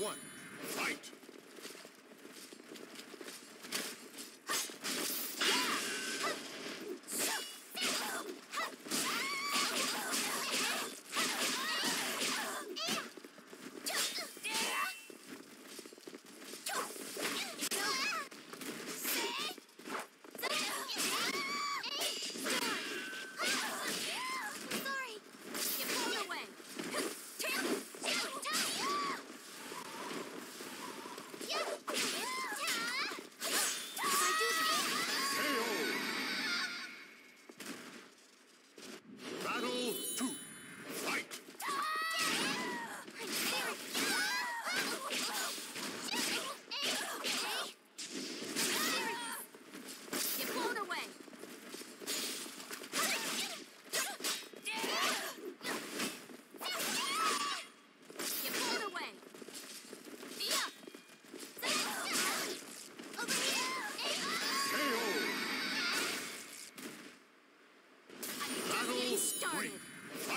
one, fight!